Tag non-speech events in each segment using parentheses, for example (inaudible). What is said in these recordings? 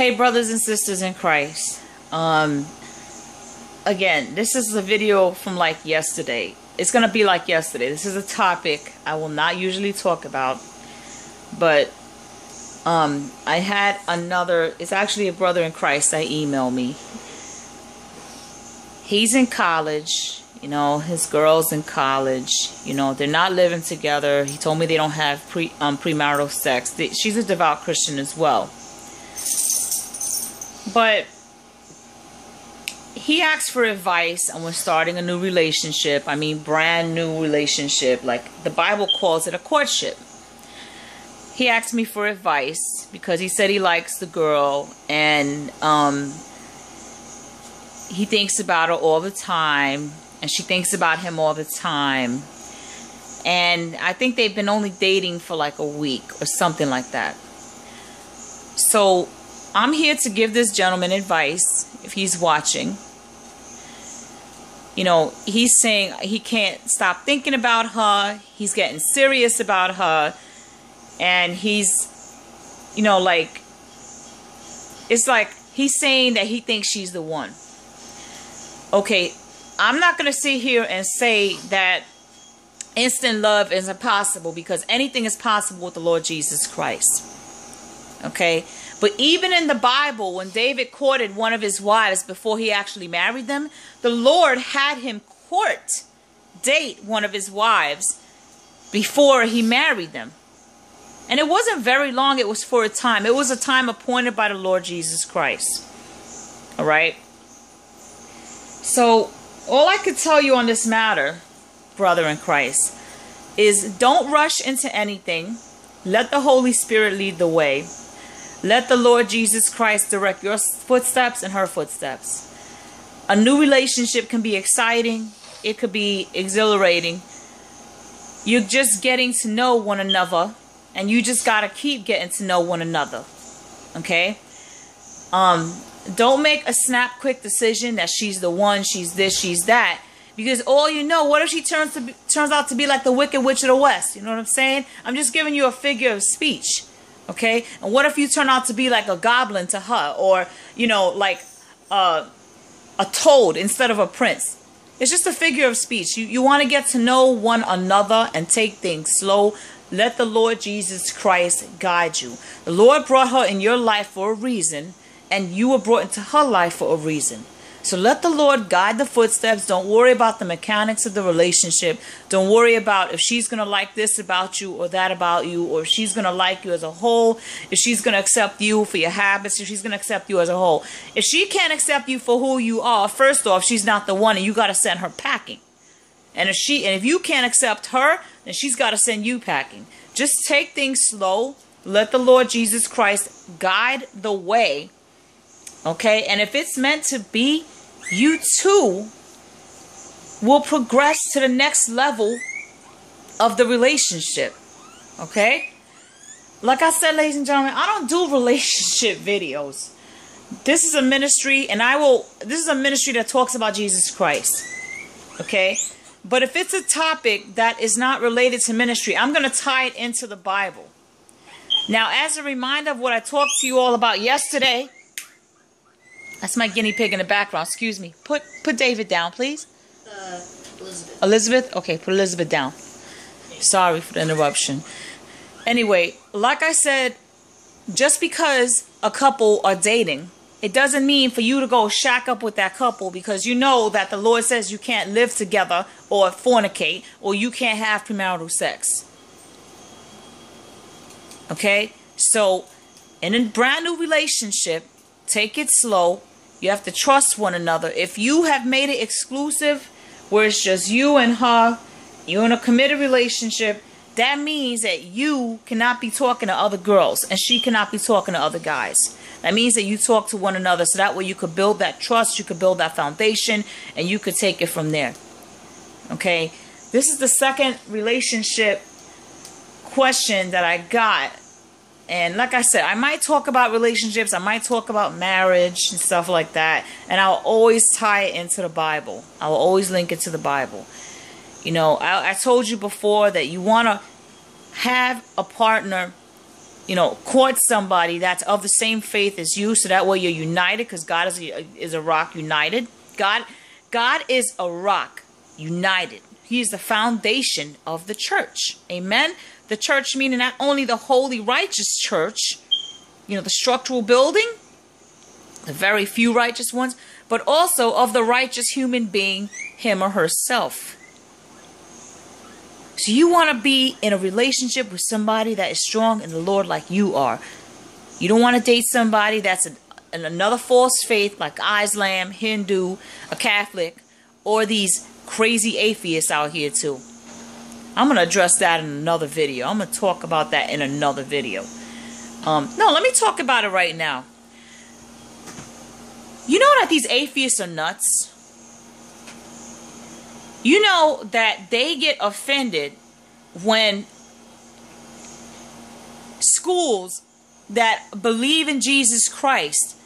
Hey, brothers and sisters in Christ. Um, again, this is a video from like yesterday. It's going to be like yesterday. This is a topic I will not usually talk about. But um, I had another, it's actually a brother in Christ that emailed me. He's in college, you know, his girl's in college, you know, they're not living together. He told me they don't have pre um, premarital sex. She's a devout Christian as well. But he asked for advice and we're starting a new relationship. I mean, brand new relationship. Like the Bible calls it a courtship. He asked me for advice because he said he likes the girl and um, he thinks about her all the time and she thinks about him all the time. And I think they've been only dating for like a week or something like that. So I'm here to give this gentleman advice if he's watching. You know, he's saying he can't stop thinking about her. He's getting serious about her. And he's, you know, like, it's like he's saying that he thinks she's the one. Okay, I'm not going to sit here and say that instant love is impossible because anything is possible with the Lord Jesus Christ. Okay? But even in the Bible, when David courted one of his wives before he actually married them, the Lord had him court, date one of his wives before he married them. And it wasn't very long, it was for a time. It was a time appointed by the Lord Jesus Christ. All right? So, all I could tell you on this matter, brother in Christ, is don't rush into anything. Let the Holy Spirit lead the way. Let the Lord Jesus Christ direct your footsteps and her footsteps. A new relationship can be exciting. It could be exhilarating. You're just getting to know one another. And you just got to keep getting to know one another. Okay? Um, don't make a snap quick decision that she's the one, she's this, she's that. Because all you know, what if she turns to be, turns out to be like the Wicked Witch of the West? You know what I'm saying? I'm just giving you a figure of speech. Okay? And what if you turn out to be like a goblin to her or, you know, like uh, a toad instead of a prince? It's just a figure of speech. You, you want to get to know one another and take things slow. Let the Lord Jesus Christ guide you. The Lord brought her in your life for a reason, and you were brought into her life for a reason. So let the Lord guide the footsteps. Don't worry about the mechanics of the relationship. Don't worry about if she's going to like this about you or that about you, or if she's going to like you as a whole, if she's going to accept you for your habits, if she's going to accept you as a whole. If she can't accept you for who you are, first off, she's not the one and you got to send her packing. And if she and if you can't accept her, then she's got to send you packing. Just take things slow. Let the Lord Jesus Christ guide the way Okay? And if it's meant to be, you too will progress to the next level of the relationship. Okay? Like I said, ladies and gentlemen, I don't do (laughs) relationship videos. This is a ministry, and I will, this is a ministry that talks about Jesus Christ. Okay? But if it's a topic that is not related to ministry, I'm going to tie it into the Bible. Now, as a reminder of what I talked to you all about yesterday, that's my guinea pig in the background. Excuse me. Put put David down, please. Uh, Elizabeth. Elizabeth? Okay, put Elizabeth down. Sorry for the interruption. Anyway, like I said, just because a couple are dating, it doesn't mean for you to go shack up with that couple because you know that the Lord says you can't live together or fornicate or you can't have premarital sex. Okay? So, in a brand new relationship, take it slow, you have to trust one another. If you have made it exclusive, where it's just you and her, you're in a committed relationship, that means that you cannot be talking to other girls and she cannot be talking to other guys. That means that you talk to one another so that way you could build that trust, you could build that foundation, and you could take it from there. Okay? This is the second relationship question that I got and like I said, I might talk about relationships, I might talk about marriage and stuff like that. And I'll always tie it into the Bible. I'll always link it to the Bible. You know, I, I told you before that you want to have a partner, you know, court somebody that's of the same faith as you, so that way you're united, because God is a, is a rock united. God, God is a rock united. He is the foundation of the church. Amen. The church meaning not only the holy, righteous church, you know, the structural building, the very few righteous ones, but also of the righteous human being, him or herself. So you want to be in a relationship with somebody that is strong in the Lord like you are. You don't want to date somebody that's an, another false faith like Islam, Hindu, a Catholic, or these crazy atheists out here too. I'm going to address that in another video. I'm going to talk about that in another video. Um, no, let me talk about it right now. You know that these atheists are nuts? You know that they get offended when schools that believe in Jesus Christ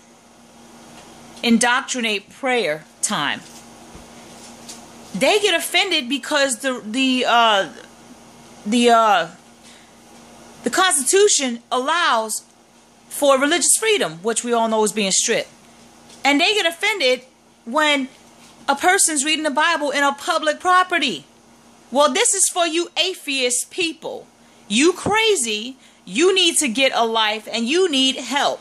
indoctrinate prayer time. They get offended because the the uh, the uh, the Constitution allows for religious freedom, which we all know is being stripped. And they get offended when a person's reading the Bible in a public property. Well, this is for you atheist people. You crazy. You need to get a life and you need help.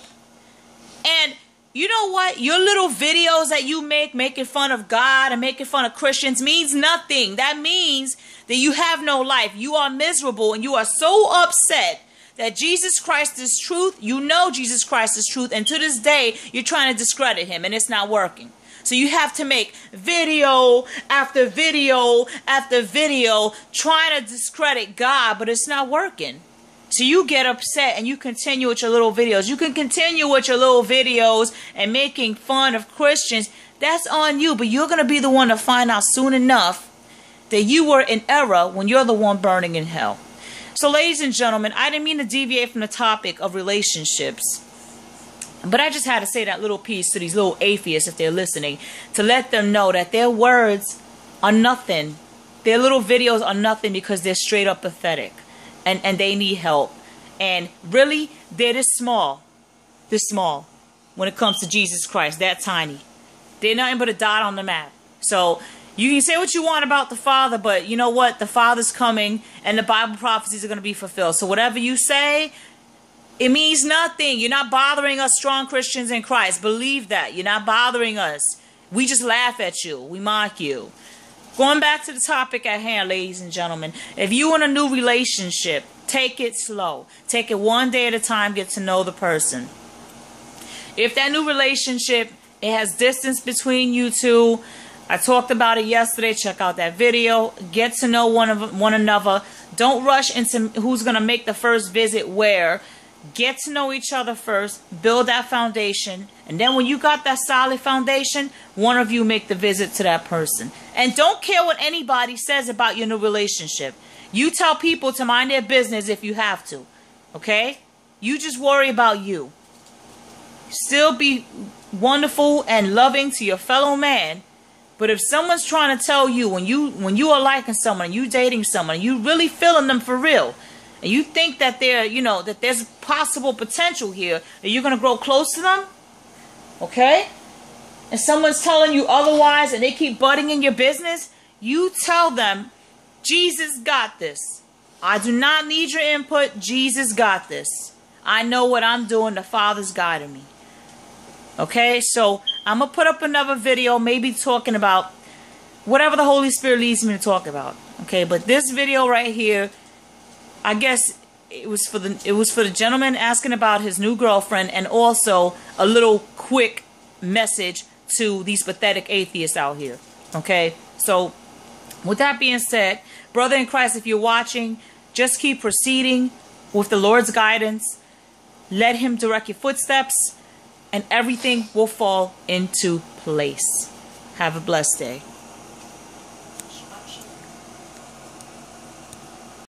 And you know what? Your little videos that you make making fun of God and making fun of Christians means nothing. That means that you have no life. You are miserable and you are so upset that Jesus Christ is truth. You know Jesus Christ is truth. And to this day, you're trying to discredit him and it's not working. So you have to make video after video after video trying to discredit God, but it's not working. So you get upset and you continue with your little videos. You can continue with your little videos and making fun of Christians. That's on you, but you're going to be the one to find out soon enough that you were in error when you're the one burning in hell. So, ladies and gentlemen, I didn't mean to deviate from the topic of relationships. But I just had to say that little piece to these little atheists, if they're listening, to let them know that their words are nothing. Their little videos are nothing because they're straight up pathetic and, and they need help. And really, they're this small, this small when it comes to Jesus Christ, that tiny. They're nothing but a dot on the map. So you can say what you want about the Father, but you know what? The Father's coming and the Bible prophecies are going to be fulfilled. So whatever you say, it means nothing. You're not bothering us strong Christians in Christ. Believe that. You're not bothering us. We just laugh at you. We mock you. Going back to the topic at hand, ladies and gentlemen, if you in a new relationship, take it slow. Take it one day at a time, get to know the person. If that new relationship, it has distance between you two, I talked about it yesterday. Check out that video. Get to know one of one another. Don't rush into who's going to make the first visit where. Get to know each other first. Build that foundation. And then when you got that solid foundation, one of you make the visit to that person. And don't care what anybody says about your new relationship. You tell people to mind their business if you have to. Okay? You just worry about you. Still be wonderful and loving to your fellow man. But if someone's trying to tell you when you when you are liking someone, you dating someone, you really feeling them for real, and you think that they're, you know, that there's possible potential here, that you're gonna grow close to them, okay? and someone's telling you otherwise and they keep butting in your business, you tell them, Jesus got this. I do not need your input. Jesus got this. I know what I'm doing. The Father's guiding me. Okay, so I'm going to put up another video, maybe talking about whatever the Holy Spirit leads me to talk about. Okay, but this video right here, I guess it was for the it was for the gentleman asking about his new girlfriend and also a little quick message to these pathetic atheists out here. Okay? So, with that being said, brother in Christ, if you're watching, just keep proceeding with the Lord's guidance. Let Him direct your footsteps, and everything will fall into place. Have a blessed day.